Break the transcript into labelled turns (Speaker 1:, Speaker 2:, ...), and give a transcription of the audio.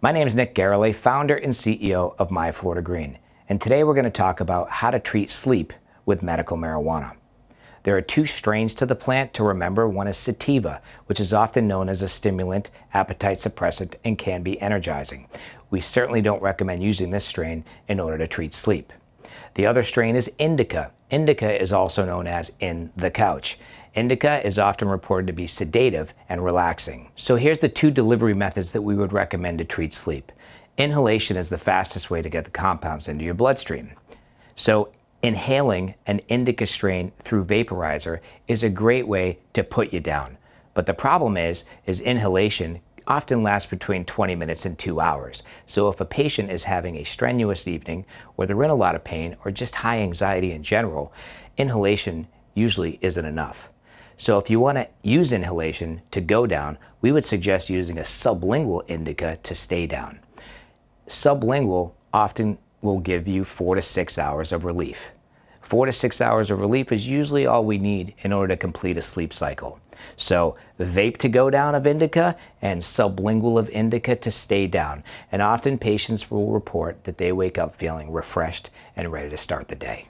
Speaker 1: My name is Nick Garulay, founder and CEO of My Florida Green, and today we're going to talk about how to treat sleep with medical marijuana. There are two strains to the plant to remember. One is sativa, which is often known as a stimulant, appetite suppressant, and can be energizing. We certainly don't recommend using this strain in order to treat sleep. The other strain is indica. Indica is also known as in the couch. Indica is often reported to be sedative and relaxing. So here's the two delivery methods that we would recommend to treat sleep. Inhalation is the fastest way to get the compounds into your bloodstream. So inhaling an indica strain through vaporizer is a great way to put you down. But the problem is, is inhalation often lasts between 20 minutes and two hours. So if a patient is having a strenuous evening, or they're in a lot of pain, or just high anxiety in general, inhalation usually isn't enough. So if you want to use inhalation to go down, we would suggest using a sublingual indica to stay down. Sublingual often will give you four to six hours of relief. Four to six hours of relief is usually all we need in order to complete a sleep cycle. So, vape to go down of indica and sublingual of indica to stay down. And often patients will report that they wake up feeling refreshed and ready to start the day.